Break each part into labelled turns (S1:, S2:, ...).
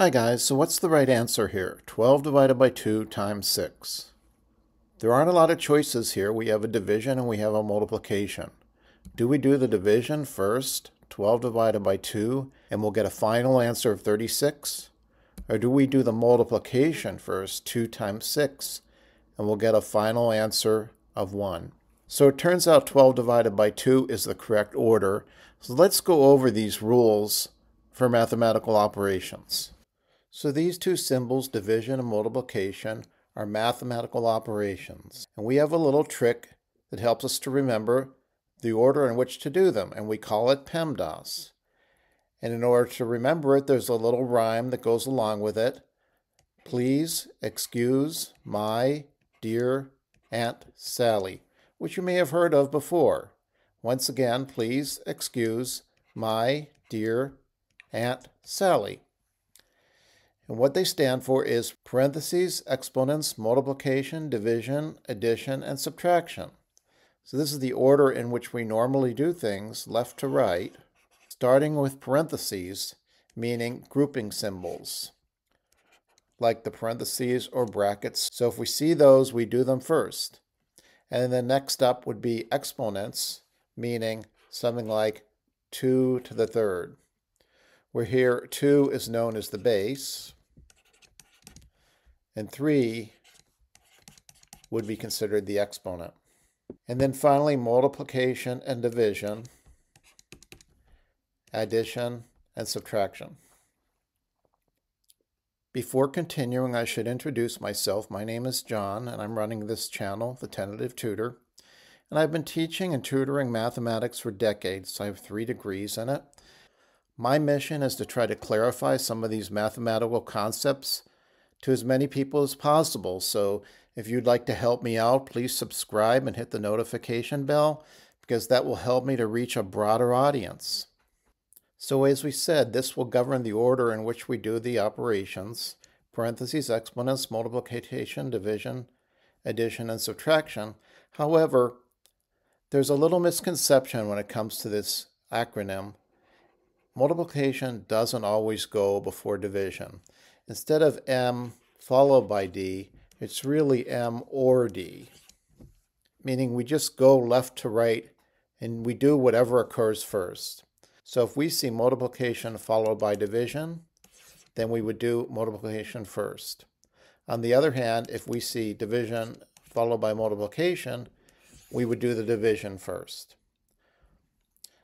S1: Hi guys, so what's the right answer here? 12 divided by 2 times 6. There aren't a lot of choices here. We have a division and we have a multiplication. Do we do the division first, 12 divided by 2, and we'll get a final answer of 36? Or do we do the multiplication first, 2 times 6, and we'll get a final answer of 1? So it turns out 12 divided by 2 is the correct order. So let's go over these rules for mathematical operations. So these two symbols, division and multiplication, are mathematical operations. And we have a little trick that helps us to remember the order in which to do them, and we call it PEMDAS. And in order to remember it, there's a little rhyme that goes along with it. Please excuse my dear Aunt Sally, which you may have heard of before. Once again, please excuse my dear Aunt Sally. And what they stand for is parentheses, exponents, multiplication, division, addition, and subtraction. So this is the order in which we normally do things, left to right, starting with parentheses, meaning grouping symbols, like the parentheses or brackets. So if we see those, we do them first. And then next up would be exponents, meaning something like 2 to the third, where here 2 is known as the base, and 3 would be considered the exponent. And then finally, multiplication and division, addition and subtraction. Before continuing, I should introduce myself. My name is John, and I'm running this channel, The Tentative Tutor. And I've been teaching and tutoring mathematics for decades. I have three degrees in it. My mission is to try to clarify some of these mathematical concepts to as many people as possible. So if you'd like to help me out, please subscribe and hit the notification bell because that will help me to reach a broader audience. So as we said, this will govern the order in which we do the operations, parentheses, exponents, multiplication, division, addition, and subtraction. However, there's a little misconception when it comes to this acronym. Multiplication doesn't always go before division. Instead of M followed by D, it's really M or D, meaning we just go left to right and we do whatever occurs first. So if we see multiplication followed by division, then we would do multiplication first. On the other hand, if we see division followed by multiplication, we would do the division first.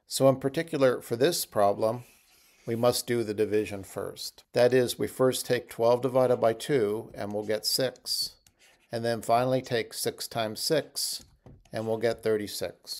S1: So in particular for this problem, we must do the division first. That is, we first take 12 divided by 2, and we'll get 6. And then finally take 6 times 6, and we'll get 36.